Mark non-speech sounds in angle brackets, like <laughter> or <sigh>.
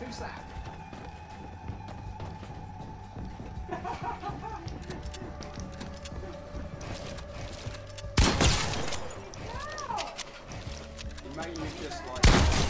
Who's that? <laughs> You made just like.